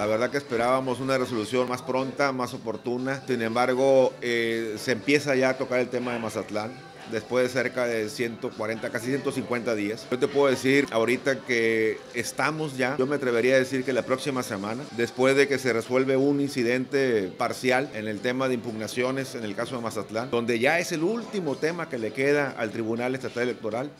La verdad que esperábamos una resolución más pronta, más oportuna. Sin embargo, eh, se empieza ya a tocar el tema de Mazatlán después de cerca de 140, casi 150 días. Yo te puedo decir ahorita que estamos ya, yo me atrevería a decir que la próxima semana, después de que se resuelve un incidente parcial en el tema de impugnaciones en el caso de Mazatlán, donde ya es el último tema que le queda al Tribunal Estatal Electoral.